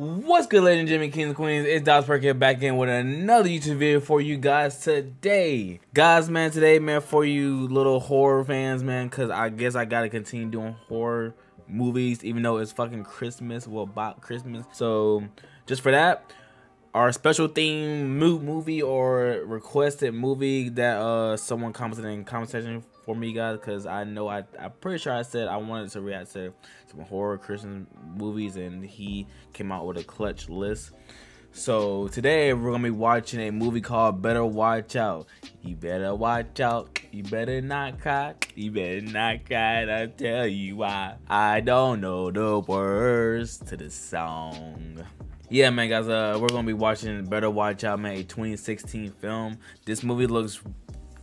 What's good, ladies and gentlemen, kings and queens? It's Perk here back in with another YouTube video for you guys today. Guys, man, today, man, for you little horror fans, man, because I guess I got to continue doing horror movies, even though it's fucking Christmas, well, about Christmas. So, just for that, our special theme movie or requested movie that uh someone commented in comment section for me guys because I know I I'm pretty sure I said I wanted to react to some horror Christian movies and he came out with a clutch list. So today we're gonna be watching a movie called Better Watch Out. You better watch out. You better not cry. You better not cry. I tell you why. I don't know the words to the song. Yeah, man, guys. Uh, we're gonna be watching Better Watch Out, man, a 2016 film. This movie looks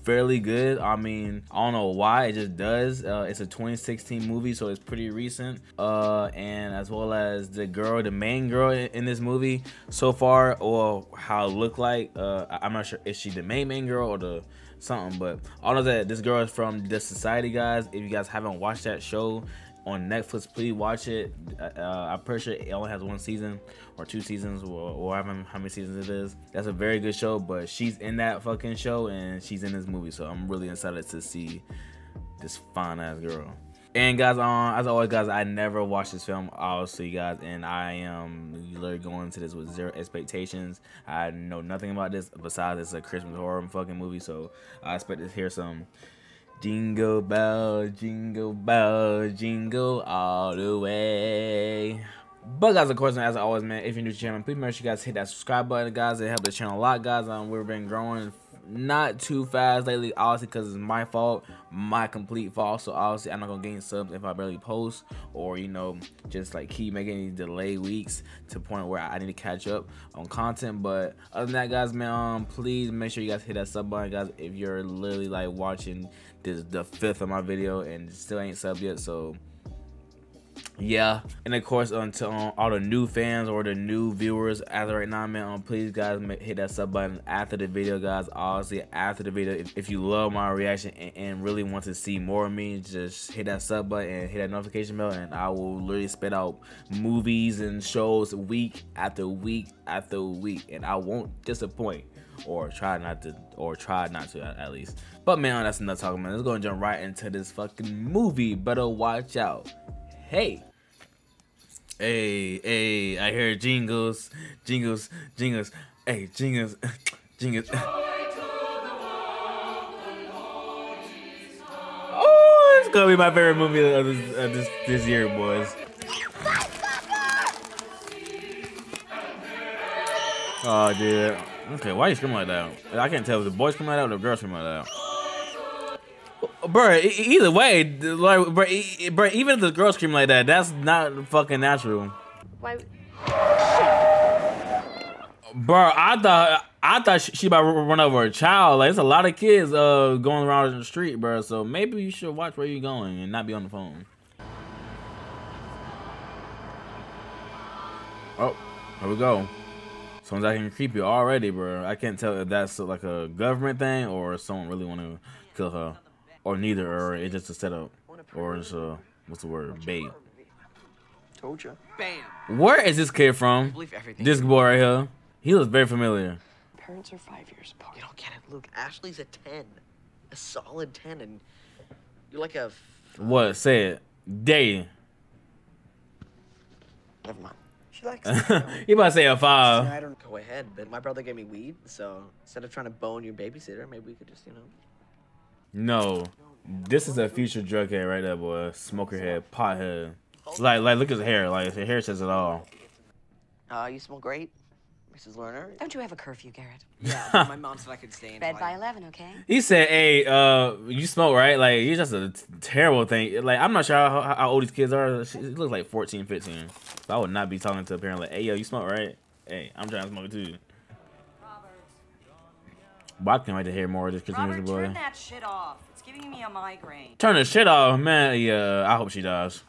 fairly good. I mean, I don't know why it just does. Uh, it's a 2016 movie, so it's pretty recent. Uh, and as well as the girl, the main girl in, in this movie so far, or how it looked like. Uh, I'm not sure is she the main main girl or the something, but all of that. This girl is from The Society, guys. If you guys haven't watched that show, on Netflix. Please watch it. Uh, I'm pretty sure it only has one season or two seasons or, or how many seasons it is. That's a very good show, but she's in that fucking show and she's in this movie, so I'm really excited to see this fine ass girl. And guys, um, as always, guys, I never watched this film, obviously, guys, and I am literally going into this with zero expectations. I know nothing about this besides it's a Christmas horror fucking movie, so I expect to hear some Jingle bell, jingle bell, jingle all the way. But guys, of course, as always, man, if you're new to the channel, please make sure you guys hit that subscribe button, guys. It helps the channel a lot, guys. Um, we've been growing not too fast lately, obviously, because it's my fault, my complete fault. So obviously, I'm not gonna gain subs if I barely post, or you know, just like keep making these delay weeks to point where I need to catch up on content. But other than that, guys, man, um, please make sure you guys hit that sub button, guys. If you're literally like watching this the fifth of my video and still ain't sub yet, so yeah. And of course until um, all the new fans or the new viewers as of right now man um, please guys hit that sub button after the video guys. Obviously after the video if, if you love my reaction and, and, really want to see more of me just hit that sub button and hit that notification bell and i will literally spit out movies and shows week after week after week and i won't disappoint or try not to or try not to at, at least but man that's enough talking man let's go and jump right into this fucking movie better watch out Hey. Hey, hey, I hear jingles, jingles, jingles. Hey, jingles, jingles. Oh, it's gonna be my favorite movie of this, of this, this year, boys. Oh, dude. Okay, why are you screaming like that? I can't tell if the boys screaming like that or the girls screaming like that bro. Either way, like, bro, bro, even if the girl scream like that, that's not fucking natural. Why? Bro, I thought I thought she about to run over a child. Like, there's a lot of kids uh going around in the street, bro. So maybe you should watch where you're going and not be on the phone. Oh, here we go. Someone's acting creepy already, bro. I can't tell if that's like a government thing or someone really want to kill her or neither, or it's just a setup, or it's a what's the word, bait. Told you. Bam. Where is this kid from? This boy right here. He looks very familiar. Parents are five years apart. You don't get it, Luke. Ashley's a ten, a solid ten, and you're like a. What? Say it. Day. Never mind. You about to say a five. I don't go ahead, but my brother gave me weed, so instead of trying to bone your babysitter, maybe we could just, you know. No, this is a future drug head right there, boy. Smoker head, pot head. Like, like, look at his hair. Like, his hair says it all. Uh, you smell great, Mrs. Lerner. Don't you have a curfew, Garrett? Yeah, my mom said I could stay in. Bed by 11, okay? He said, hey, uh, you smoke, right? Like, it's just a terrible thing. Like, I'm not sure how, how old these kids are. She looks like 14, 15. So I would not be talking to a parent like, hey, yo, you smoke, right? Hey, I'm trying to smoke too. But I can't wait to hear more of this Christmas music, boy. turn that shit off. It's giving me a migraine. Turn the shit off, man. Yeah, I hope she does.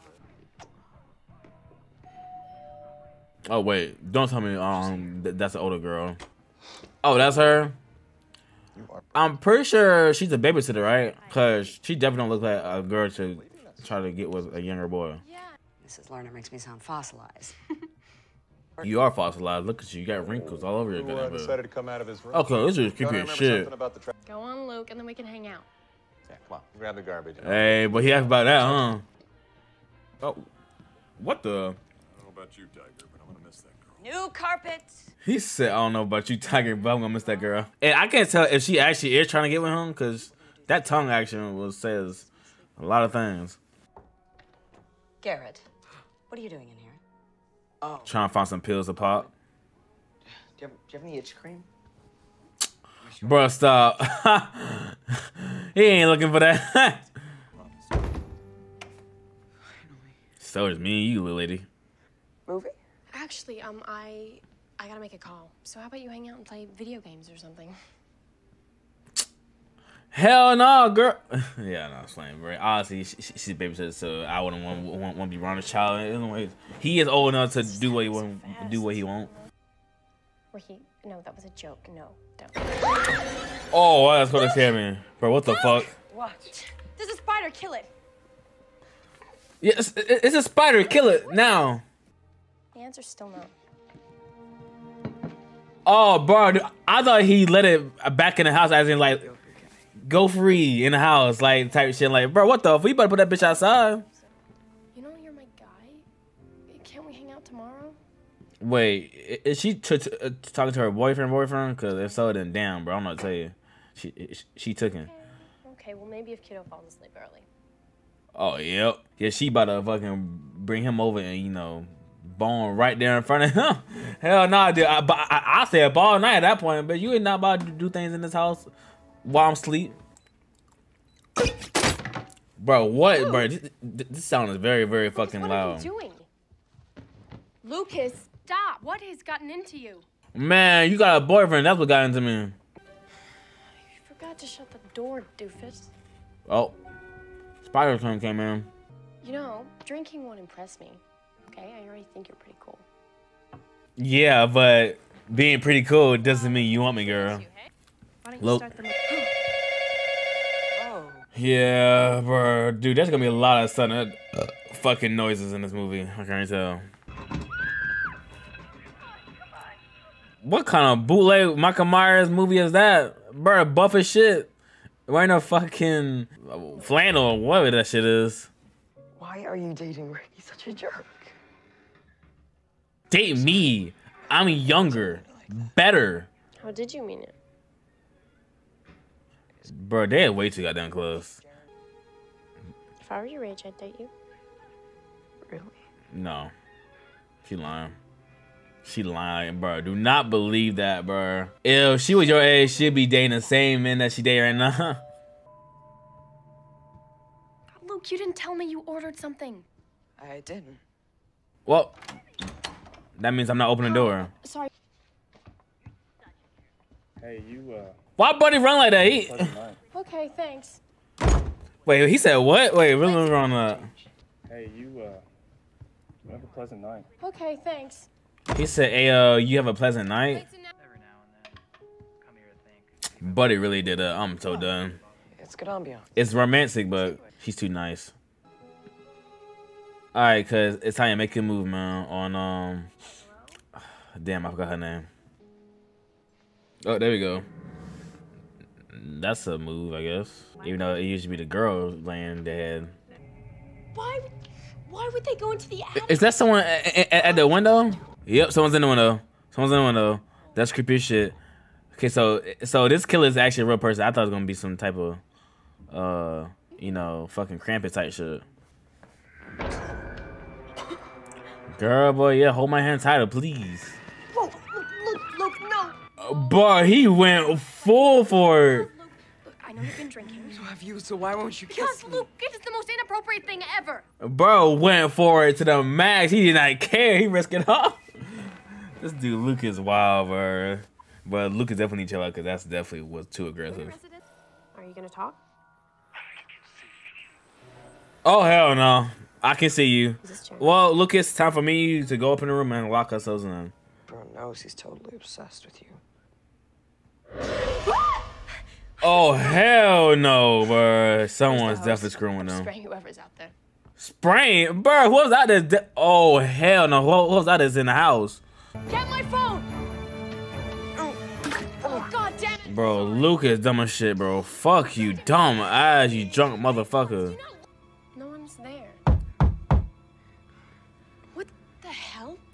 Oh wait, don't tell me um th that's an older girl. Oh, that's her. I'm pretty sure she's a babysitter, right? Cause she definitely don't look like a girl to try to get with a younger boy. Yeah. Mrs. Lerner makes me sound fossilized. You are fossilized. Look at you. You got wrinkles all over your Who uh, goddamn decided to come out of his room? Okay, this is creepy as shit. about the Go on, Luke, and then we can hang out. yeah, come on, grab the garbage. Hey, but he asked about that, huh? Oh, what the? I don't know about you, Tiger, but I'm gonna miss that girl. New carpets. He said, I don't know about you, Tiger, but I'm gonna miss that girl. And I can't tell if she actually is trying to get with him, because that tongue action was says a lot of things. Garrett, what are you doing in here? Oh, Trying to find some pills to pop. do you have, do you have any itch cream? Bro, stop. he ain't looking for that. so is me and you, little lady. Movie? Actually, um, I I gotta make a call. So how about you hang out and play video games or something? Hell no, girl. yeah, no, it's lame, bro. Honestly, she, she, she's a babysitter, so I wouldn't want, want, want to be around a child. Anyways, he is old enough to do what he want, do what he want. Where he? No, that was a joke. No, don't. Oh, that's what scared me, bro. What the fuck? What? There's a spider. Kill it. Yeah, it's, it's a spider. Kill it now. Answer's still no. Oh, bro, dude, I thought he let it back in the house, as in like go free in the house, like type shit. Like, bro, what the? F- we better put that bitch outside. You know you're my guy. Can't we hang out tomorrow? Wait, is she uh, talking to her boyfriend? Boyfriend? Because if so, then damn, bro, I'm not tell you. She she- she took him. Okay, well maybe if Kiddo falls asleep early. Oh yep, yeah. She about to fucking bring him over and you know, bone right there in front of him. Hell no, dude. I, I, I said ball night at that point, but you ain't not about to do things in this house while I'm asleep. Bro, what, bro? This, this sound is very, very fucking what loud. are you doing? Lucas, stop! What has gotten into you? Man, you got a boyfriend. That's what got into me. You forgot to shut the door, doofus. Oh, Spider Twin came in. You know, drinking won't impress me. Okay, I already think you're pretty cool. Yeah, but being pretty cool doesn't mean you want me, girl. Why don't you Look. start the? Oh. Yeah, bro, dude, there's gonna be a lot of sudden uh, fucking noises in this movie. I can't tell. What kind of bootleg Michael Myers movie is that, bro? Buff as shit. Wearing a fucking flannel or whatever that shit is. Why are you dating Rick? He's such a jerk. Date me. I'm younger, better, How did you mean it? bro. They're way too goddamn close. If I were your age, I'd date you. Really? No, she lying. She lying, bro. Do not believe that, bro. If she was your age, she'd be dating the same man that she dating right now. Luke, you didn't tell me you ordered something. I didn't. well, that means I'm not opening the door. Sorry. Hey, you, uh, Why buddy run like that? He. Okay, thanks. wait, he said what? Wait, really wrong that. Hey, you, uh, you have a pleasant night. Okay, thanks. He said, "Hey, uh, you have a pleasant night." Every now and then, come here to think. Buddy really did that. I'm so done. It's good ambiance. It's romantic, but she's too nice. All right, cause it's time to make a move, man. On um, damn, I forgot her name. Oh, there we go. That's a move, I guess. Even though it used to be the girl laying dead. Why? Why would they go into the attic? Is that someone at, at- at the window? Yep, someone's in the window. Someone's in the window. That's creepy shit. Okay, so so this killer is actually a real person. I thought it was gonna be some type of, uh, you know, fucking Krampus type shit. Girl, boy, yeah, hold my hand tighter, please. Whoa, look, look, look, no. Uh, he went full for it. Luke, look, I know you've been drinking. So have you, so why won't you kiss Because, me? Luke, it is the most inappropriate thing ever. Bro went for it to the max. He did not care. He risked it all. This dude Luke is wild, bro. But Luke is definitely chill out because that's definitely was too aggressive. Are you gonna talk? Oh hell no! I can see you. Is this chair? Well, Luke, it's time for me to go up in the room and lock ourselves in. Bro knows he's totally obsessed with you. Oh hell no, bro! Someone's definitely screwing with them. Spray whoever's out there. Spraying, bro. Who was that? That's oh hell no! Who, who was that? That's in the house? Get my phone! Oh, oh god damn it! Bro, Luke is dumb as shit, bro. Fuck you, dumb ass, you drunk motherfucker.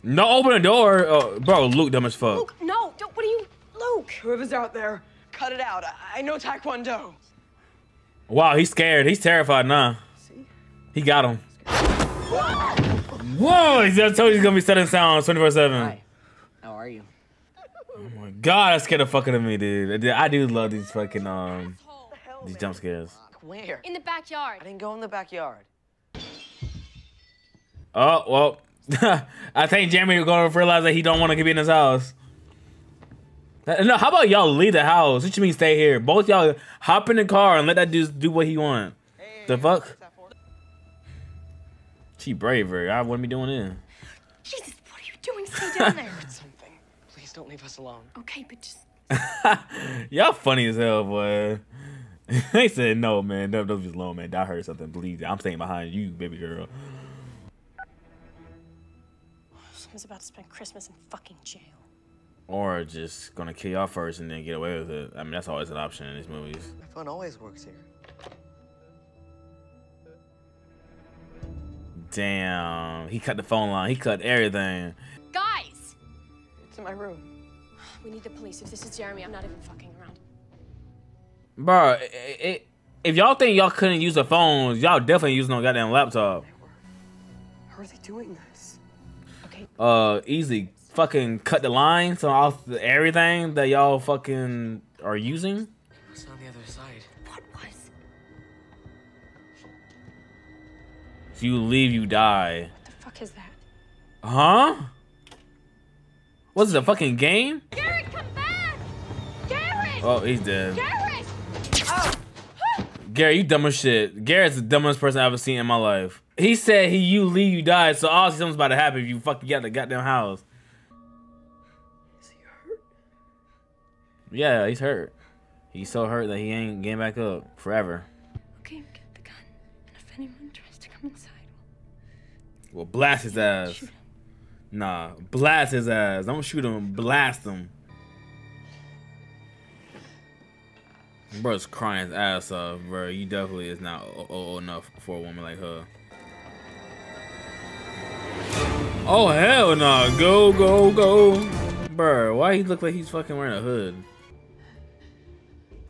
No, open the door. Oh, bro, Luke dumb as fuck. Luke, no! Don't, what are you. Luke! Whoever's out there, cut it out. I, I know Taekwondo. Wow, he's scared. He's terrified now. He got him. Whoa, he just told you he's gonna be setting sounds 24 7. Hi. How are you? Oh my god, that scared the fuck out of me, dude. I do love these fucking, um, these jump scares. Where? In the backyard. I didn't go in the backyard. Oh, well, I think Jeremy is gonna realize that he don't want to be in his house. No, how about y'all leave the house? What you mean stay here? Both y'all hop in the car and let that dude do what he want. The fuck? She braver. I wouldn't be doing it. Jesus, what are you doing? Stay down there. Something. Please don't leave us alone. okay, but just. Y'all funny as hell, boy. they said no, man. Don't, don't be alone, man. I heard something. Believe it. I'm staying behind you, baby girl. Someone's about to spend Christmas in fucking jail. Or just gonna kill y'all first and then get away with it. I mean, that's always an option in these movies. My phone always works here. Damn. He cut the phone line. He cut everything. Guys! It's in my room. We need the police. If this is Jeremy, I'm not even fucking around. Bro, it, it, if y'all think y'all couldn't use the phones, y'all definitely using a goddamn laptop. How are they doing this? Okay, Uh, easily fucking cut the lines off the, everything that y'all fucking are using. What's on the other side? what was? If you leave, you die. What the fuck is that? Huh? What's it, a fucking game? Garrett, come back! Garrett! Oh, he's dead. Garrett! Gary, you dumb as shit. Garrett's the dumbest person I've ever seen in my life. He said he you leave, you die, so obviously something's about to happen if you fucking get out the goddamn house. Is he hurt? Yeah, he's hurt. He's so hurt that he ain't getting back up forever. Okay, get the gun. And if anyone tries to come inside, Well, blast his ass. Nah, blast his ass. Don't shoot him, blast him. Bro's crying his ass off, bro. You definitely is not old enough for a woman like her. Oh hell no! Go go go, bro. Why he look like he's fucking wearing a hood?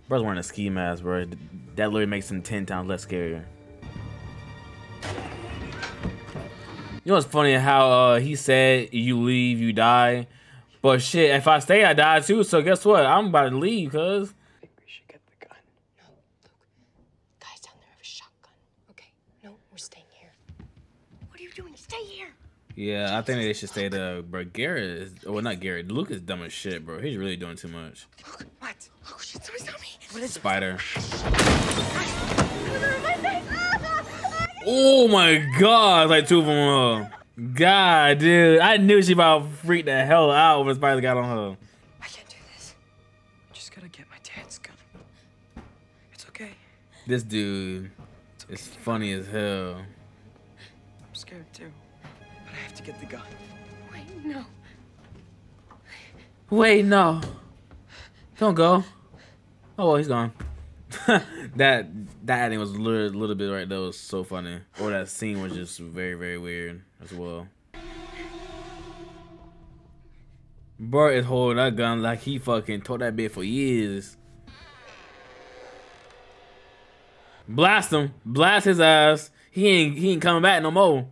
Bro's wearing a ski mask, bro. That literally makes him ten times less scarier. You know what's funny? How uh, he said you leave, you die. But shit, if I stay, I die too. So guess what? I'm about to leave, cuz. I think we should get the gun. no, look. Guys down there have a shotgun. Okay, no, we're staying here. What are you doing? Stay here! Yeah, I think they should stay there. Bro, Garrett is. Well, not Garrett. Luke is dumb as shit, bro. He's really doing too much. What? Oh shit, somebody's on me! What is? Spider. Ah, ah, ah, oh my god, like two of them. Uh, God, dude, I knew she about freak the hell out when Spider got on her. I can't do this. I just gotta get my dad's gun. It's okay. This dude is funny as hell. To get the gun. Wait, no. Wait, no. Don't go. Oh well, he's gone. that that acting was a little, little bit right there was so funny. Or that scene was just very very weird as well. Bro is holding that gun like he fucking taught that bit for years. Blast him, blast his ass. He ain't he ain't coming back no more.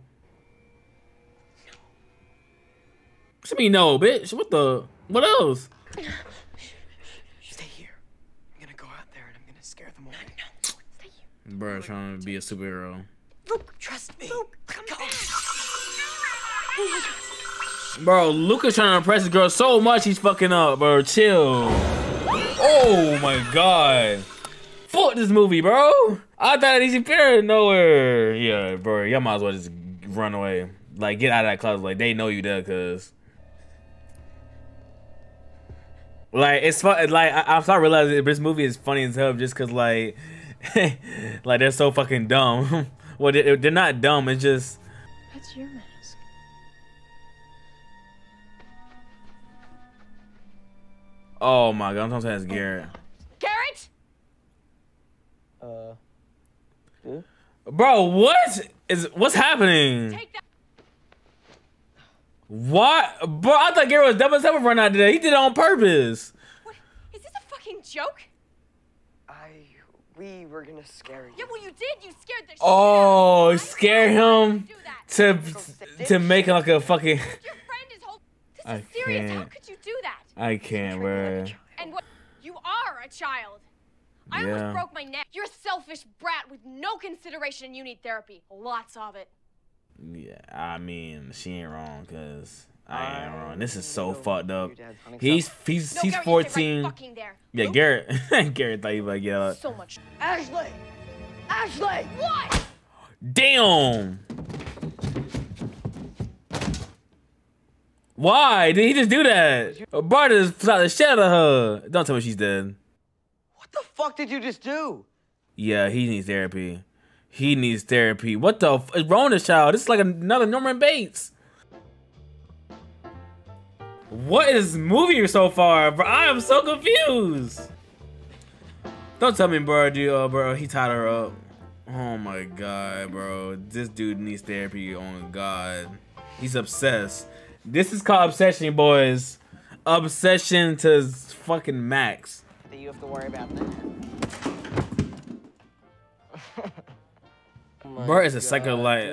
What you mean no, bitch? What the? What else? Stay here. I'm gonna go out there and I'm gonna scare them away. Stay here. Bro trying to be a superhero. Luke, trust me. Luke, come back. Bro, Luca's trying to impress this girl so much he's fucking up, bro. Chill. Oh my god. Fuck this movie, bro. I thought he's appearing nowhere. Yeah, bro. Y'all might as well just run away. Like, get out of that closet. Like, they know you there, cuz. Like, it's fun. Like, I, I'm starting to realize this movie is funny as hell just cuz, like, like, they're so fucking dumb. well, they, they're not dumb. It's just. That's your mask. Oh my god, I'm talking about Garrett. Garrett! Uh. Bro, what is what's happening? Take that. What? Bro, I thought Garrett was dumb as hell for running out today. He did it on purpose. What? Is this a fucking joke? I. We were gonna scare you. Yeah, well, you did. You scared the shit Oh, out of me. Oh, scare him you do that. to to make it like a fucking. Your friend is whole. This I is serious. How can't. could you do that? I can't, bro. And what? You are a child. I Yeah. almost broke my neck. You're a selfish brat with no consideration and you need therapy. Lots of it. Yeah, I mean, she ain't wrong, cause I ain't wrong. This is so fucked up. your dad's hunting He's he's he's Garrett, 14. Right there. Yeah, Garrett. Garrett thought he was like, yeah. So much. Ashley! Ashley! What? Damn. Why did he just do that? Bart just shot the shit out of her. Don't tell me she's dead. What the fuck did you just do? Yeah, he needs therapy. He needs therapy. What the f is this child? This is like another Norman Bates. What is movie so far, bro? I am so confused. Don't tell me, bro, dude, uh, bro, he tied her up. Oh my god, bro. This dude needs therapy on God. He's obsessed. This is called obsession, boys. Obsession to fucking max. That you have to worry about that. Bro is a psycho. Like,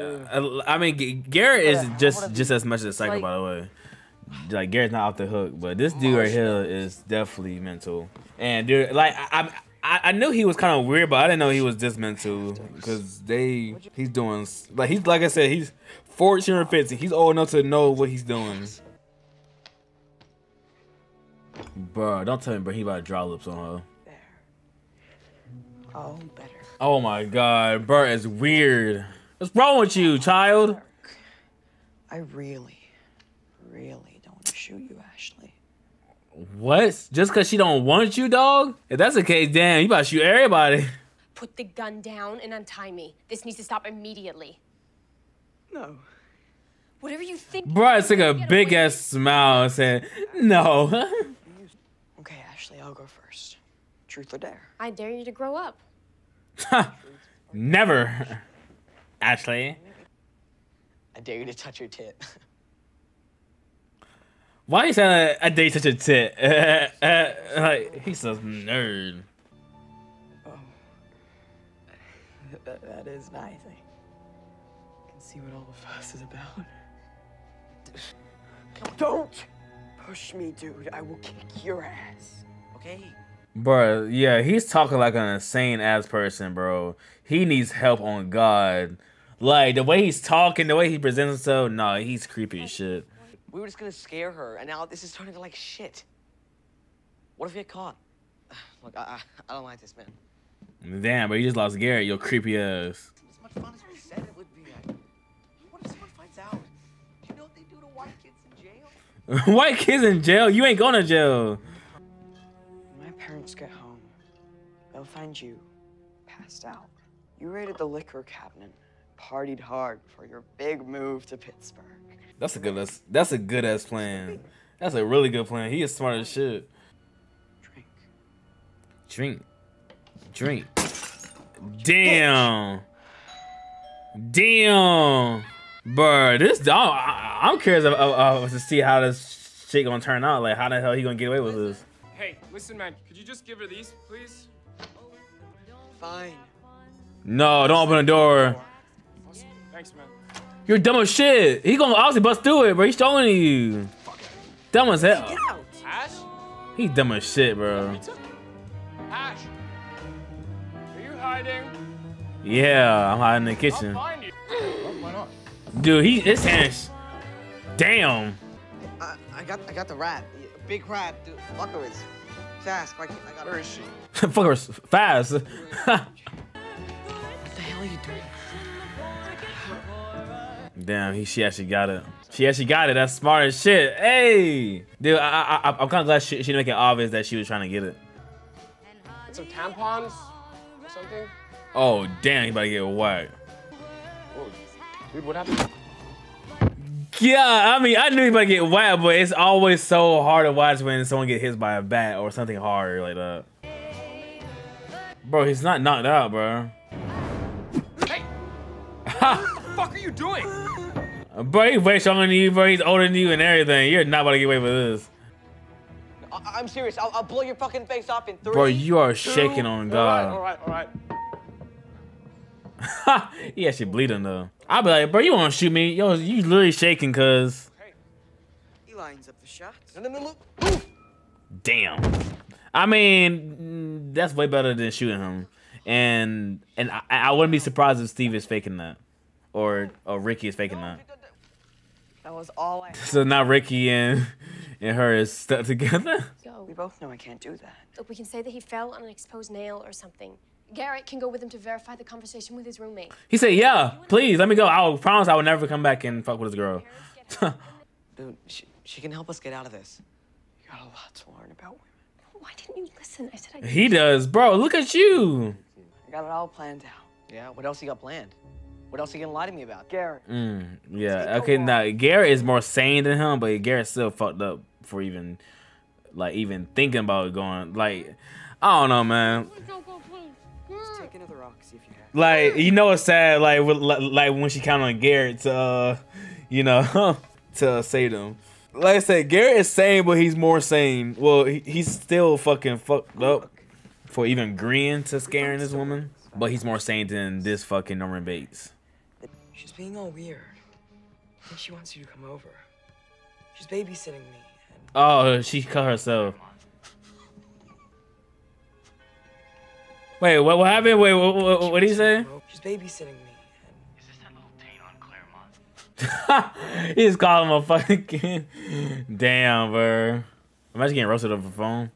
I mean, Garrett is Yeah, just just as much as a psycho, like- by the way. Like Garrett's not off the hook, but this dude right here is definitely mental. And dude, like, I I, I knew he was kind of weird, but I didn't know he was this mental because they he's doing like he's like I said he's 14 or 15. He's old enough to know what he's doing. Bro, don't tell me, bro. He about to draw lips on her. Oh, better. Oh my god, bro is weird. What's wrong with you, child? I really, really don't want to shoot you, Ashley. What? Just cause she don't want you, dog? If that's the case, damn, you about to shoot everybody. Put the gun down and untie me. This needs to stop immediately. No. Whatever you think. Bro, it's like a big ass smile saying, no. Okay, Ashley, I'll go first. Truth or dare? I dare you to grow up. Never. Ashley. I dare you to touch your tit. Why you sound like I date such a tit? Uh, uh, like, he's a nerd. Oh. That, that is nice. I can see what all the fuss is about. Don't push me, dude. I will kick your ass. Okay. Bro, yeah, he's talking like an insane ass person, bro. He needs help on God. Like, the way he's talking, the way he presents himself, nah, he's creepy as shit. We were just gonna scare her, and now this is turning to like shit. What if we get caught? Look, I, I, I don't like this, man. Damn, but you just lost Garrett, your creepy ass. As much fun as we said it would be. I, what if someone finds out? You know what they do to white kids in jail? White kids in jail? You ain't going to jail. Parents get home, they'll find you passed out. You raided the liquor cabinet, partied hard for your big move to Pittsburgh. That's a good ass. That's a good ass plan. That's a really good plan. He is smart as shit. Drink. Drink, drink. Damn, damn, bro. This dog, I, I'm curious of, of, of to see how this shit gonna turn out. Like, how the hell he gonna get away with this? Hey, listen, man. Could you just give her these, please? Fine. No, don't open the door. Awesome. Thanks, man. You're dumb as shit. He gonna obviously bust through it, bro. He's trolling you. Dumb as hell. Ash? He's dumb as shit, bro. Ash? Are you hiding? Yeah, I'm hiding in the kitchen. Oh, why not? Dude, he his hands. Damn. I, I got I got the rat. Big rat, dude. Fucker is fast. I, I got Where is she? Fuckers fast. What the hell are you doing? Damn, he she actually got it. She actually got it. That's smart as shit. Hey, dude, I, I, I'm kind of glad she, she didn't make it obvious that she was trying to get it. Get some tampons? Or something? Oh, damn, he about to get whacked. Whoa. Dude, what happened? Yeah, I mean, I knew he might get whacked, but it's always so hard to watch when someone get hit by a bat or something hard like that. Bro, he's not knocked out, bro. Hey! what the fuck are you doing? Bro, he's way stronger than you, bro. He's older than you and everything. You're not about to get away with this. I- am serious. I'll, I'll blow your fucking face off in three. Bro, you are two, shaking on God. right, all right, all right. he actually bleeding though. I'll be like, bro, you want to shoot me? Yo, you literally shaking cause He lines up the shots. No, no, no, look. damn. I mean, mm, that's way better than shooting him. And and I, I wouldn't be surprised if Steve is faking that, or or Ricky is faking that. That was all I. So now Ricky and and her is stuck together. Go. We both know I can't do that. Look, we can say that he fell on an exposed nail or something. Garrett can go with him to verify the conversation with his roommate. He said, "Yeah, please let me go. I will promise I will never come back and fuck with this girl." Dude, she, she can help us get out of this. You got a lot to learn about women. Why didn't you listen? I said I. he does, bro. Look at you. I got it all planned out. Yeah, what else you got planned? What else you gonna lie to me about? Garrett, Mm, yeah. Okay. Now Garrett is more sane than him, but Garrett's still fucked up for even, like, even thinking about going. Like, I don't know, man. Just take another rock, see if you have. Like, you know, it's sad. Like, with, like, when she counted on Garrett to, uh, you know, to save them. Like I said, Garrett is sane, but he's more sane. Well, he, he's still fucking fucked up for even agreeing to scaring this woman. But he's more sane than this fucking Norman Bates. She's being all weird. I think she wants you to come over. She's babysitting me. And Oh, she cut herself. Wait, what, what happened? Wait, what, what, what did he say? she's babysitting me. Is this that little date on Claremont? he just called him a fucking. Damn, bro. Imagine getting roasted over the phone.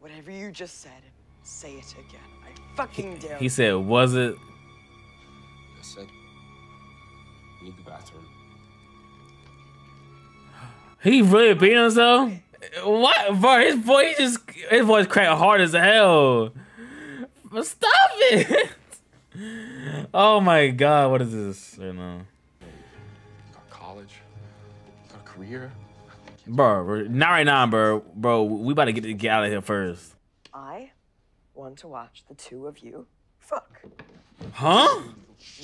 Whatever you just said, say it again. I fucking dare. He said, "Was it?" I said, need the bathroom. He really beat himself? What, bro? His voice just his voice cracked hard as hell. But stop it! oh my god, what is this right now, Got college, got a career. bro? Not right now, bro. Bro, we about to get get out of here first. I want to watch the two of you fuck. Huh?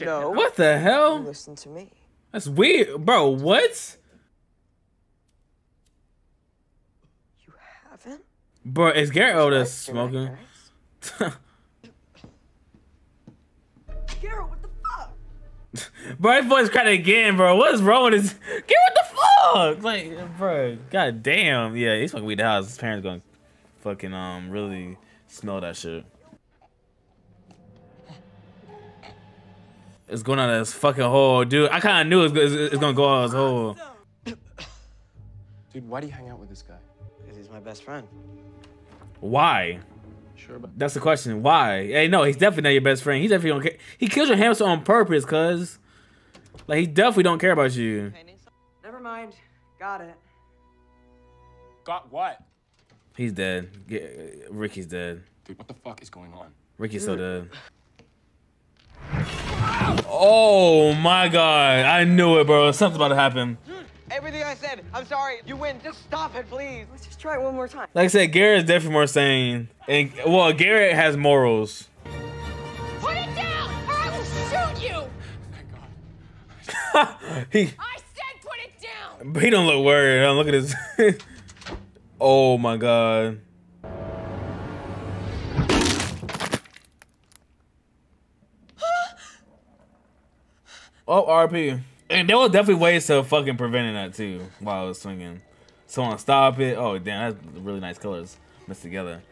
No. What the hell? Listen to me. That's weird, bro. What? You haven't. Bro, is Garrett Otis You're smoking? nice. Garrett, what the fuck? bro, his voice cracked again, bro. What is wrong with his? Get what the fuck? Like, bro, god damn. Yeah, he's fucking weed the house. His parents gonna fucking um really smell that shit. It's going out of his fucking hole, dude. I kind of knew it was, it's gonna go out his hole. Dude, why do you hang out with this guy? Because he's my best friend. Why? Sure about That's the question. Why? Hey, no, he's definitely not your best friend. He definitely don't care. He killed your hamster on purpose, cuz. Like, he definitely don't care about you. Never mind. Got it. Got what? He's dead. Get, Ricky's dead. Dude, what the fuck is going on? Ricky's so dead. Oh my god. I knew it, bro. Something's about to happen. Everything I said, I'm sorry. You win. Just stop it, please. Let's just try it one more time. Like I said, Garrett's definitely more sane. And, well, Garrett has morals. Put it down, or I will shoot you. Thank God. he I said put it down. but he don't look worried. Huh? Look at his. oh my god. Oh, RP. And there was definitely ways to fucking preventing that too while I was swinging. Someone stop it. Oh damn, that's really nice colors mixed together.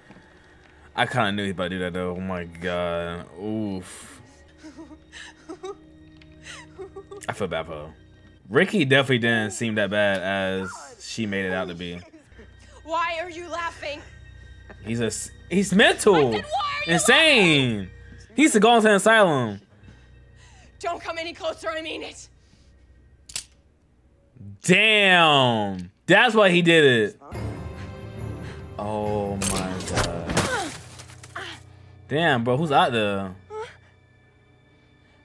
I kind of knew he about to do that though. Oh my god. Oof. I feel bad for her. Ricky definitely didn't seem that bad as she made it out to be. Why are you laughing? He's a he's mental, I said, why are you insane. He used to go into an asylum. Don't come any closer. I mean it. Damn, that's why he did it. Oh my god. Damn, bro, who's out there?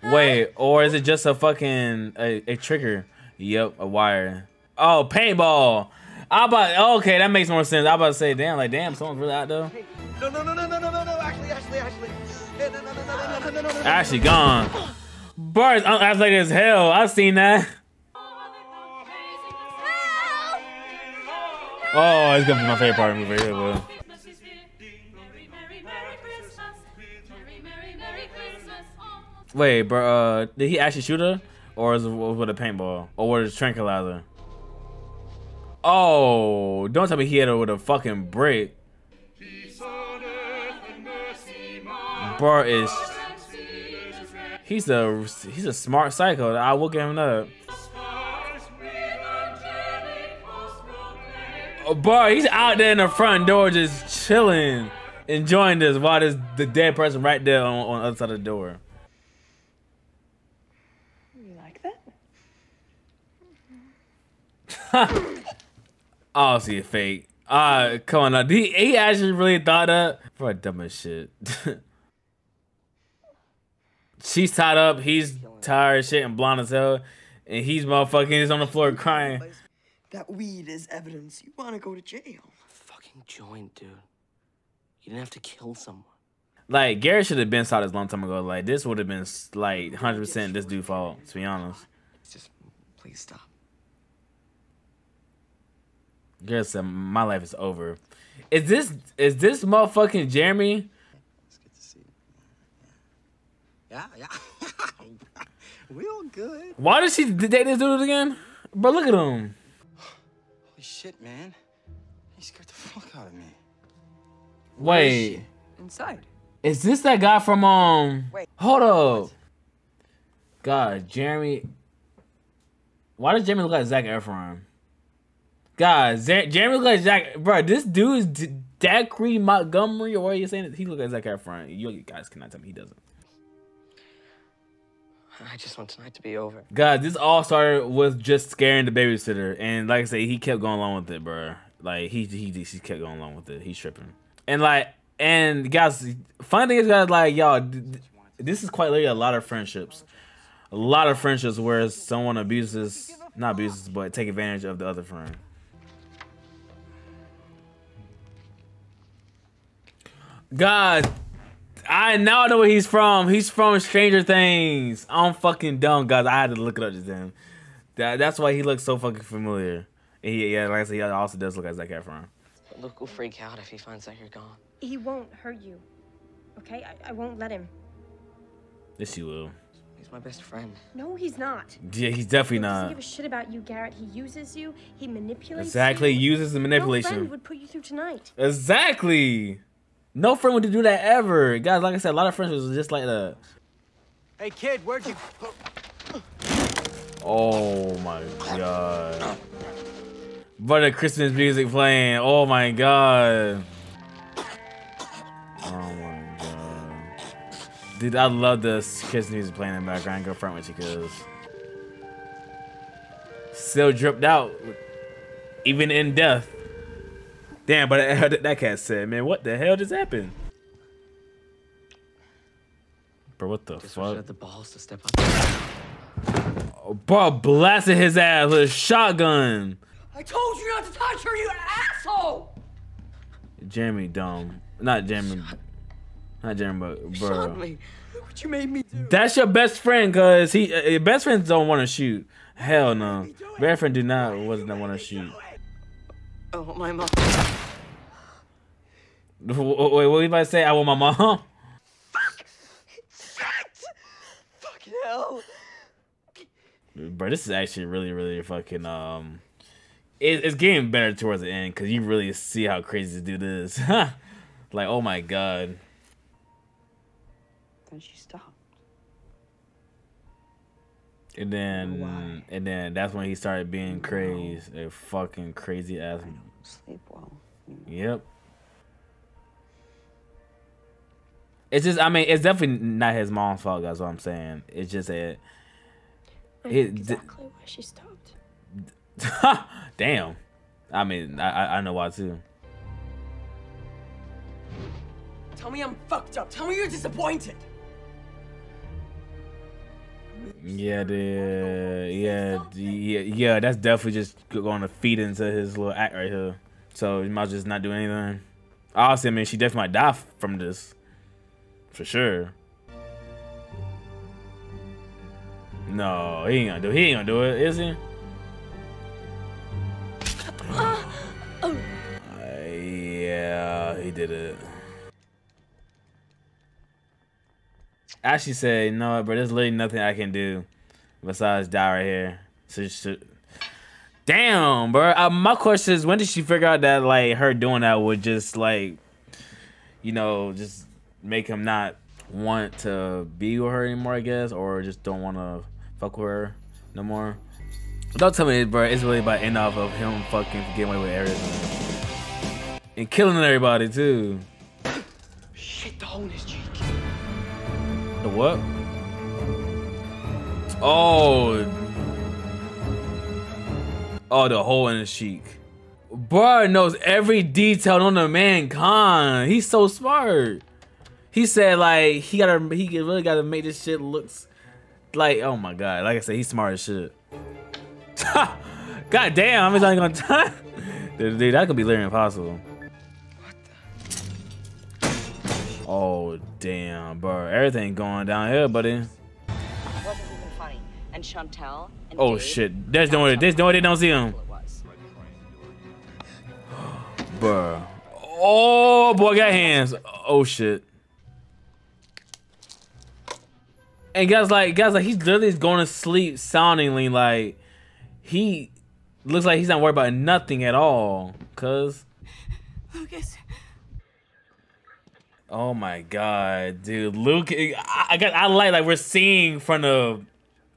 Wait, or is it just a fucking a, a trigger? Yep, a wire. Oh, paintball. I about okay, that makes more sense. I about to say, damn, like damn, someone's really out there. No, no, no, no, no, no, no, no, Ashley, Ashley, Ashley. No, no, no, no, no, no, no, no, no. Ashley gone. Bart, I'm like as hell. I seen that. Oh, it's gonna be my favorite part of the movie here, bro. Wait, bro, uh, did he actually shoot her? Or is it with a paintball? Or with a tranquilizer? Oh, don't tell me he hit her with a fucking brick. Bro is he's a he's a smart psycho. I will give him that. Bro, he's out there in the front door just chilling, enjoying this while there's the dead person right there on, on the other side of the door. You like that? oh, see a fake. Ah, uh, come on He, he actually really thought that? For dumb as shit. She's tied up. He's tired shit and blonde as hell. And he's motherfucking He's on the floor crying. That weed is evidence. You want to go to jail. Fucking joint, dude. You didn't have to kill someone. Like, Garrett should have been saw this long time ago. Like, this would have been, like, 100% this dude's fault, to be honest. Just, please stop. Garrett said, my life is over. Is this, is this motherfucking Jeremy? It's good to see you. Yeah, yeah. we all good. Why did she date this dude again? Bro, look at him. Holy shit, man. He scared the fuck out of me. Wait. Inside. Is this that guy from um Wait. Hold up. What? God, Jeremy. Why does Jeremy look like Zac Efron? God, Z Jeremy look like Zac. Bro, this dude is Dacre Montgomery, or what are you saying? He look like Zac Efron. You guys cannot tell me he doesn't. I just want tonight to be over. God, this all started with just scaring the babysitter, and like I say, he kept going along with it, bro. Like he he he kept going along with it. He's tripping, and like and guys, funny thing is, guys, like y'all, this is quite literally a lot of friendships, a lot of friendships where someone abuses, not abuses, but take advantage of the other friend. God I now know where he's from. He's from Stranger Things. I'm fucking dumb, guys. I had to look it up just then. That, that's why he looks so fucking familiar. And he, yeah, like I said, he also does look like Zac Efron. Luke will freak out if he finds out you're gone. He won't hurt you, okay? I, I won't let him. Yes, he will. He's my best friend. No, he's not. Yeah, he's definitely he not. doesn't give a shit about you, Garrett. He uses you. He manipulates exactly, you. uses the manipulation. No friend would put you through tonight. Exactly. No friend would do that ever. Guys, like I said, a lot of friends was just like that. Hey, kid, where'd you... Oh, my God. But the Christmas music playing. Oh, my God. Oh, my God. Dude, I love this Christmas music playing in the background. Go front with you, cuz. Still dripped out. Even in death. Damn, but that cat said, man, what the hell just happened? Bro, what the just fuck? Had the balls to step up. Oh, bro, blasted his ass with a shotgun. I told you not to touch her, you asshole! Jeremy dumb. Not Jeremy. Not Jeremy, but bro. Shot me. Look what you made me do. That's your best friend, cause he uh, best friends don't want to shoot. Hell no. Best friend do not wasn't want to shoot. Oh my mom. Wait, what you about to say? I want my mom. Fuck! Shit! Fucking hell! Bro, this is actually really, really fucking um. It, it's getting better towards the end because you really see how crazy this dude is. like, oh my god. Then she stopped. And then, and then that's when he started being crazy, a fucking crazy ass. Sleep well. Yep. It's just, I mean, it's definitely not his mom's fault. That's what I'm saying. It's just a. I know exactly why she stopped. Damn. I mean, I I know why too. Tell me I'm fucked up. Tell me you're disappointed. Yeah, the yeah, yeah, yeah. That's definitely just going to feed into his little act right here. So he might just not do anything. Obviously, I mean, she definitely might die from this, for sure. No, he ain't gonna do. He ain't gonna do it, is he? Uh, yeah, he did it. Ashley said, "No, bro, there's literally nothing I can do besides die right here." So, so damn, bro. Uh, my question is, when did she figure out that like her doing that would just like, you know, just make him not want to be with her anymore? I guess, or just don't want to fuck with her no more. Don't tell me, bro. It's really about end off of him fucking getting away with everything and killing everybody too. Shit, the his cheek. The what? Oh. Oh, the hole in his cheek. Bro knows every detail on the mankind. He's so smart. He said like he gotta he really gotta make this shit looks like oh my god. Like I said, he's smart as shit. God damn, I'm just not gonna dude, that could be literally impossible. Oh damn, bro. Everything going down here, buddy. Wasn't even funny. And Chantel and Oh Dave, shit. There's no way there's no way they don't see him. bro. Oh boy, got hands. Oh shit. And guys like guys like he's literally going to sleep soundingly like he looks like he's not worried about nothing at all. Cause Lucas. Oh my god, dude, Luke! I, I got I like like we're seeing from the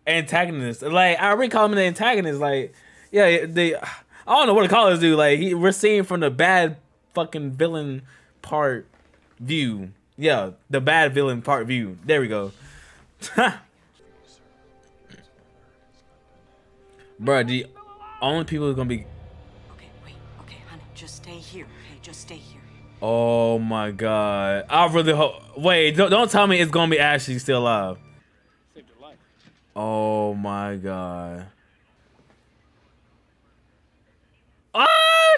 antagonist. Like I already call him the antagonist. Like yeah, they I don't know what to call this dude. Like he, we're seeing from the bad fucking villain part view. Yeah, the bad villain part view. There we go. Bro, the only people who's gonna be. Okay, wait. Okay, honey, just stay here. Oh my god! I really hope. Wait, don't, don't tell me it's gonna be Ashley still alive. Saved your life. Oh my god. Ah,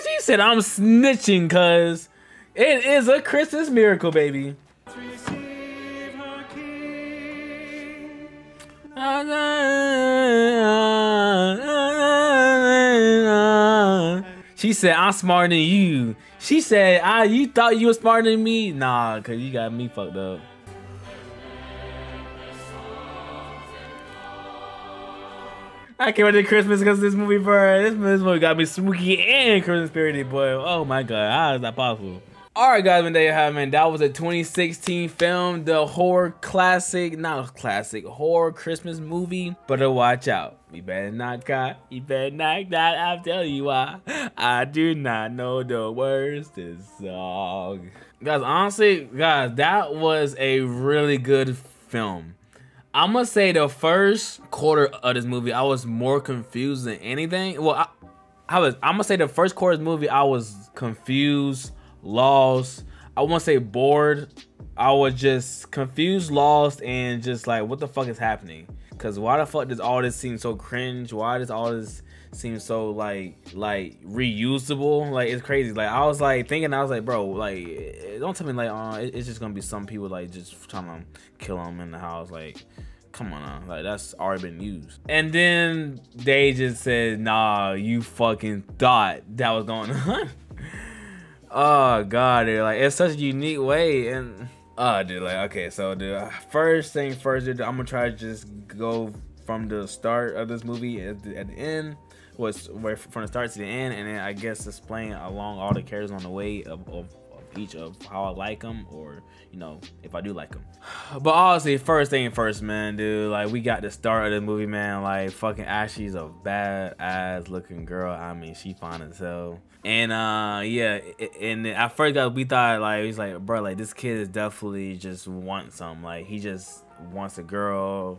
she said I'm snitching cuz it is a Christmas miracle, baby. She said, I'm smarter than you. She said, ah, you thought you were smarter than me? Nah, cause you got me fucked up. I can't wait to Christmas because this movie, bro. This, this movie got me spooky and Christmas spirited, boy. Oh my god, how is that possible? Alright guys, man, there you have it, man. That was a 2016 film, the horror classic, not a classic, horror Christmas movie. But watch out. You better not cry. You better not cry. I'll tell you why. I do not know the words to this song. Guys, honestly, guys, that was a really good film. I'm gonna say the first quarter of this movie, I was more confused than anything. Well, I, I was. I'm gonna say the first quarter of the movie, I was confused, lost. I won't say bored. I was just confused, lost, and just like, what the fuck is happening? Cause why the fuck does all this seem so cringe? Why does all this seem so like like reusable? Like it's crazy. Like I was like thinking, I was like, bro, like don't tell me like, uh, it's just gonna be some people like just trying to kill them in the house. Like, come on, like that's already been used. And then they just said, nah, you fucking thought that was going on. Oh god, dude, like it's such a unique way and. Oh, dude, like, okay, so, dude, first thing first, dude, I'm gonna try to just go from the start of this movie at the, at the end, was where from the start to the end, and then I guess explain along all the characters on the way of, of each of how I like them, or, you know, if I do like them. But honestly, first thing first, man, dude, like, we got the start of the movie, man, like, fucking Ashley's a bad-ass looking girl. I mean, she fine as hell. And uh yeah, and at first we thought like he's like, bro, like this kid is definitely just wants something. Like he just wants a girl,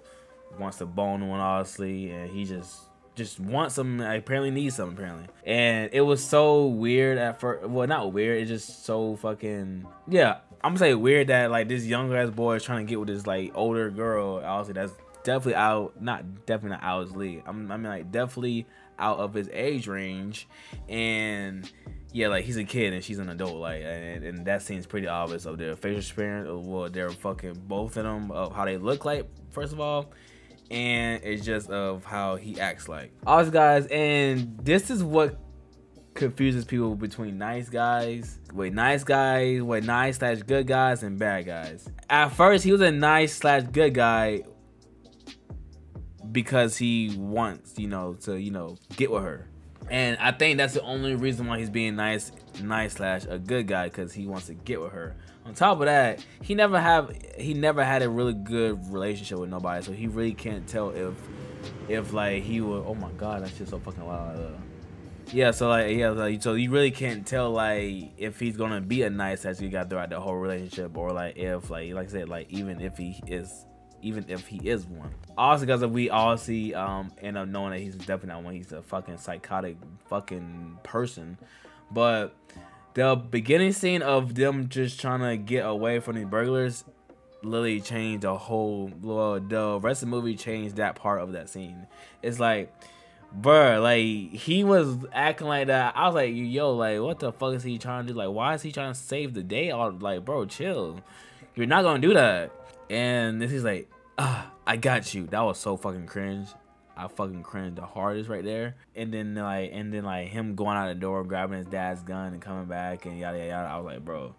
wants to bone one honestly, and he just just want something. I apparently needs something apparently. And it was so weird at first. Well, not weird. It's just so fucking yeah. I'm gonna say weird that like this young ass boy is trying to get with this like older girl. Obviously that's definitely out, not definitely not out his league. I'm, I mean, like definitely out of his age range, and yeah, like he's a kid and she's an adult, like, and, and that seems pretty obvious of their facial experience, of what they're fucking both of them, of how they look like, first of all, and it's just of how he acts like. Alright, guys, and this is what confuses people between nice guys, wait, nice guys, wait, nice slash good guys, and bad guys. At first, he was a nice slash good guy because he wants, you know, to, you know, get with her. And I think that's the only reason why he's being nice, nice slash a good guy because he wants to get with her. On top of that, he never have he never had a really good relationship with nobody, so he really can't tell if if like he would. Oh my god, that's just so fucking loud. Uh, yeah, so like yeah, like, so you really can't tell like if he's gonna be a nice as you got throughout the whole relationship, or like if like like I said, like even if he is even if he is one. Also, because we all see um end up knowing that he's definitely not one. He's a fucking psychotic fucking person. But the beginning scene of them just trying to get away from the burglars literally changed the whole well, the rest of the movie changed that part of that scene. It's like Bruh, like he was acting like that. I was like, yo, like what the fuck is he trying to do? Like, why is he trying to save the day? All like, bro, chill. You're not gonna do that. And this is like, ah, I got you. That was so fucking cringe. I fucking cringed the hardest right there. And then like, and then like him going out the door, grabbing his dad's gun and coming back and yada yada. I was like, bro,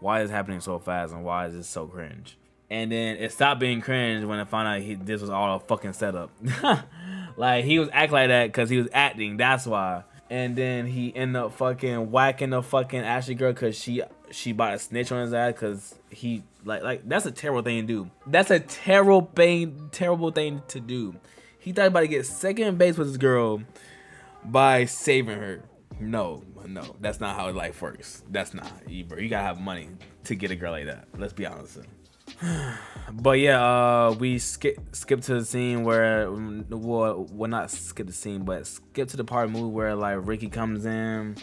why is happening so fast and why is this so cringe? And then it stopped being cringe when I found out he, this was all a fucking setup. like he was acting like that because he was acting. That's why. And then he ended up fucking whacking the fucking Ashley girl because she she bought a snitch on his ass because he like like that's a terrible thing to do. That's a terrible thing terrible thing to do. He thought about to get second base with his girl by saving her. No, no, that's not how life works. That's not you, bro. You gotta have money to get a girl like that. Let's be honest. but yeah, uh, we skip skip to the scene where well, well, not skip the scene, but skip to the part of the movie where like Ricky comes in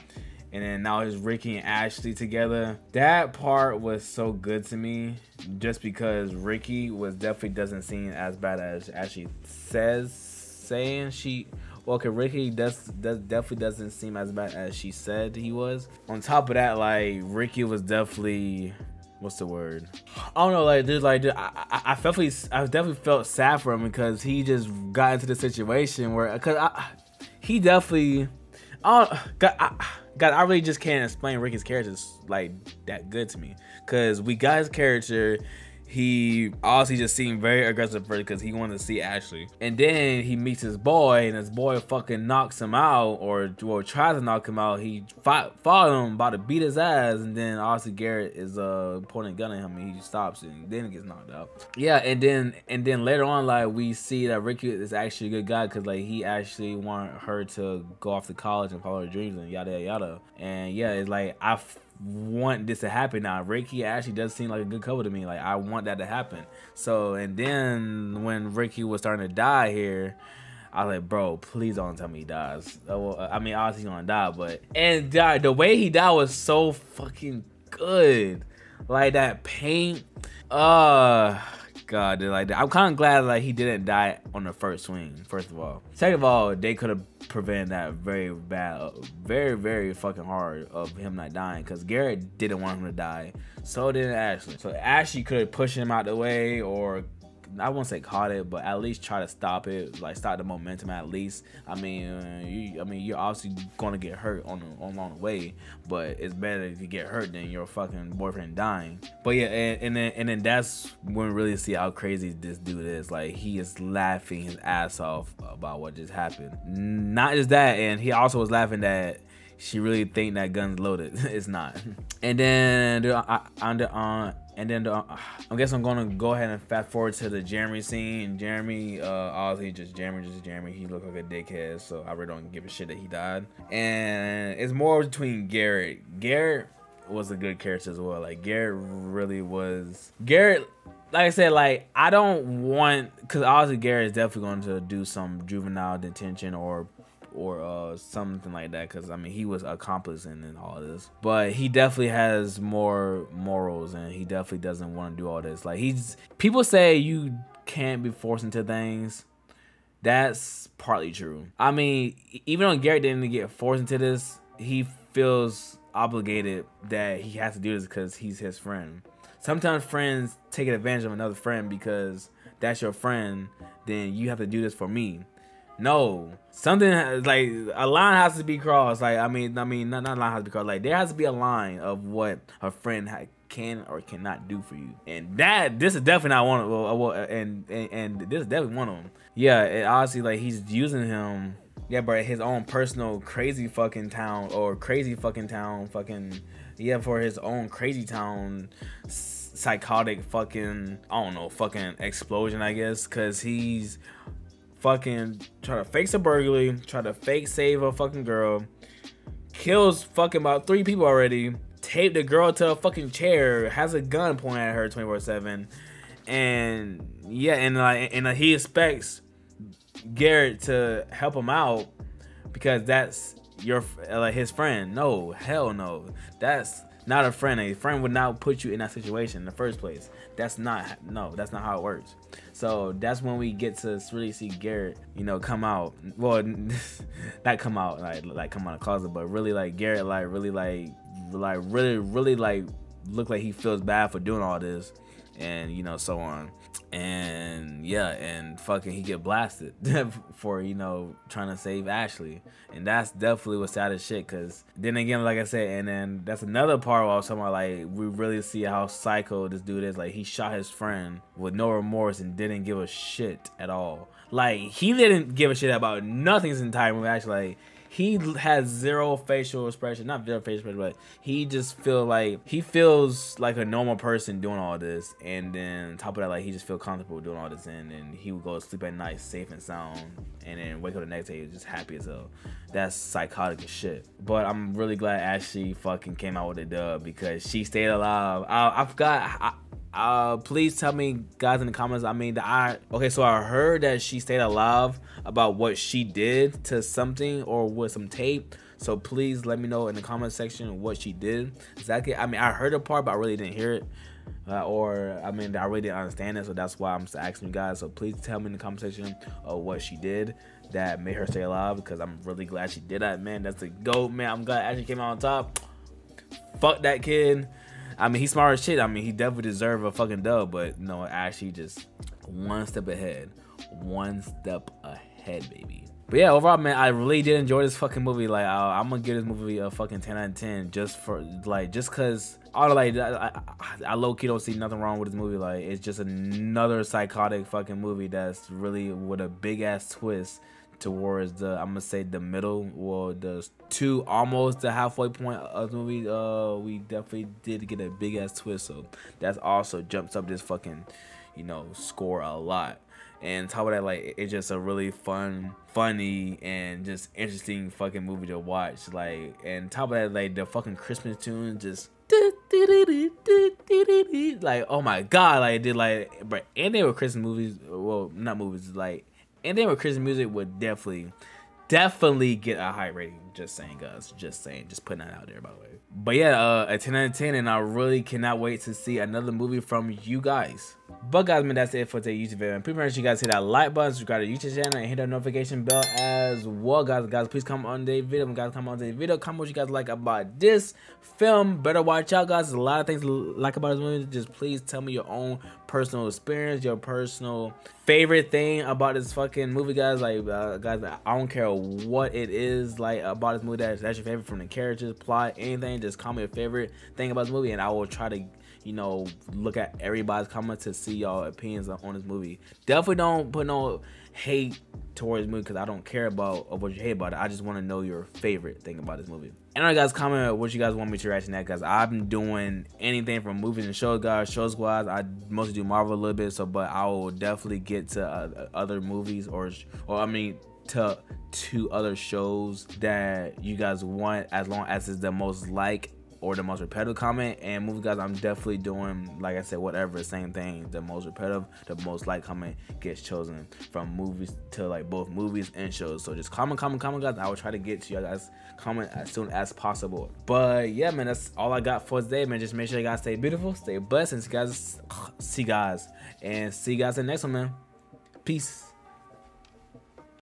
and then now it's Ricky and Ashley together. That part was so good to me, just because Ricky was definitely doesn't seem as bad as Ashley says saying she. Well, okay, Ricky does, does definitely doesn't seem as bad as she said he was. On top of that, like Ricky was definitely what's the word? I don't know. Like, dude, like, I, I, I definitely, I definitely felt sad for him because he just got into the situation where, cause I, he definitely, I God, I, God, I really just can't explain Ricky's character like that good to me. Cause we got his character, he honestly just seemed very aggressive first because he wanted to see Ashley. And then he meets his boy, and his boy fucking knocks him out, or, tries to knock him out. He fought, fought him, about to beat his ass, and then obviously Garrett is uh pointing a gun at him, and he stops, and then he gets knocked out. Yeah, and then and then later on, like we see that Ricky is actually a good guy because like he actually wanted her to go off to college and follow her dreams and yada yada. And yeah, it's like I want this to happen now. Ricky actually does seem like a good couple to me. Like I want that to happen. So and then when Ricky was starting to die here, I was like, bro, please don't tell me he dies. Uh, I mean, obviously he's gonna die, but and die, the way he died was so fucking good. Like that paint. Uh god, dude, like I'm kind of glad like he didn't die on the first swing. First of all, second of all, they could have prevented that very bad, very very fucking hard of him not dying because Garrett didn't want him to die. So didn't Ashley. So Ashley could have pushed him out the way or I won't say caught it, but at least try to stop it, like stop the momentum at least. I mean, you, I mean, you're obviously gonna get hurt on the, on along the way, but it's better if you get hurt than your fucking boyfriend dying. But yeah, and, and then and then that's when really see how crazy this dude is. Like he is laughing his ass off about what just happened. Not just that, and he also was laughing that she really think that gun's loaded. it's not. And then uh, under on and then uh, I guess I'm gonna go ahead and fast forward to the Jeremy scene. Jeremy, uh, obviously just Jeremy, just Jeremy. He looked like a dickhead, so I really don't give a shit that he died. And it's more between Garrett. Garrett was a good character as well. Like Garrett really was. Garrett, like I said, like I don't want because obviously Garrett is definitely going to do some juvenile detention or or uh, something like that because I mean he was accomplice in, all this but he definitely has more morals and he definitely doesn't want to do all this like he's people say you can't be forced into things. That's partly true. I mean, even though Garrett didn't get forced into this, he feels obligated that he has to do this because he's his friend. Sometimes friends take advantage of another friend because that's your friend, then you have to do this for me. No, something like a line has to be crossed. Like I mean, I mean, not not a line has to be crossed. Like there has to be a line of what a friend can or cannot do for you, and that this is definitely not one. Of, uh, well, uh, and, and and this is definitely one of them. Yeah, it honestly like he's using him. Yeah, but his own personal crazy fucking town or crazy fucking town fucking yeah for his own crazy town psychotic fucking I don't know fucking explosion I guess because he's fucking try to fake a burglary, try to fake save a fucking girl, kills fucking about three people already, taped the girl to a fucking chair, has a gun pointed at her 24 7. And yeah, and like and he expects Garrett to help him out because that's your like his friend. No, hell no. That's not a friend. A friend would not put you in that situation in the first place. That's not no, that's not how it works. So that's when we get to really see Garrett, you know, come out. Well, not come out like like come out of closet, but really like Garrett, like really like like really really like look like he feels bad for doing all this, and you know so on and yeah and fucking he get blasted for you know trying to save ashley. And that's definitely what's sad as shit because then again like i said and then that's another part where i was talking about like we really see how psycho this dude is. Like he shot his friend with no remorse and didn't give a shit at all. Like he didn't give a shit about nothing this entire movie actually. Like he has zero facial expression not zero facial expression but he just feel like he feels like a normal person doing all this and then top of that like he just feel comfortable doing all this and then he would go to sleep at night safe and sound and then wake up the next day just happy as hell. That's psychotic as shit. But i'm really glad ashley fucking came out with a dub because she stayed alive. I, I forgot I, uh please tell me guys in the comments i mean i okay so i heard that she stayed alive about what she did to something or with some tape. So please let me know in the comment section what she did. Exactly i mean i heard a part but i really didn't hear it. Uh, or i mean i really didn't understand it so that's why i'm asking you guys. So please tell me in the comment section of what she did that made her stay alive because i'm really glad she did that man. That's a goat man. I'm glad ashley came out on top. Fuck that kid I mean, he's smart as shit. I mean, he definitely deserve a fucking dub, but no, actually just one step ahead. One step ahead, baby. But yeah, overall, man, I really did enjoy this fucking movie. Like, I, am gonna give this movie a fucking 10 out of 10 just for, like, just cause, all like, I, I, I low key don't see nothing wrong with this movie. Like, it's just another psychotic fucking movie that's really with a big ass twist towards the I'm gonna say the middle well the two almost the halfway point of the movie uh we definitely did get a big ass twist so that's also jumps up this fucking you know score a lot. And top of that like it's just a really fun funny and just interesting fucking movie to watch like and top of that like the fucking Christmas tune just like oh my god like it did like but and they were Christmas movies well not movies like and then with Christmas music would definitely, definitely get a high rating. Just saying, guys. Just saying. Just putting that out there, by the way. But yeah, uh, a 10 out of 10, and I really cannot wait to see another movie from you guys. But guys, man, that's it for today's YouTube video. And make sure you guys hit that like button, subscribe to the YouTube channel, and hit that notification bell as well, guys. Guys, please comment on the video. When guys comment on the video, comment what you guys like about this film. Better watch out, guys. There's a lot of things like about this movie. Just please tell me your own personal experience, your personal favorite thing about this fucking movie, guys. Like, uh, guys, I don't care what it is like about this movie that's, that's your favorite from the characters, plot, anything. Just comment your favorite thing about this movie, and I will try to you know, look at everybody's comments to see y'all opinions on, this movie. Definitely don't put no hate towards movie because I don't care about what you hate about it. I just want to know your favorite thing about this movie. And I guys comment what you guys want me to react to that because I've been doing anything from movies and shows, guys. Shows wise, I mostly do Marvel a little bit, so but I will definitely get to uh, other movies or or I mean to to other shows that you guys want as long as it's the most like or the most repetitive comment. And movie guys, I'm definitely doing, like I said, whatever, same thing. The most repetitive, the most like comment gets chosen from movies to like both movies and shows. So just comment, comment, comment, guys. I will try to get to you guys comment as soon as possible. But yeah, man, that's all I got for today, man. Just make sure you guys stay beautiful, stay blessed, and see guys, see guys, and see you guys in the next one, man. Peace.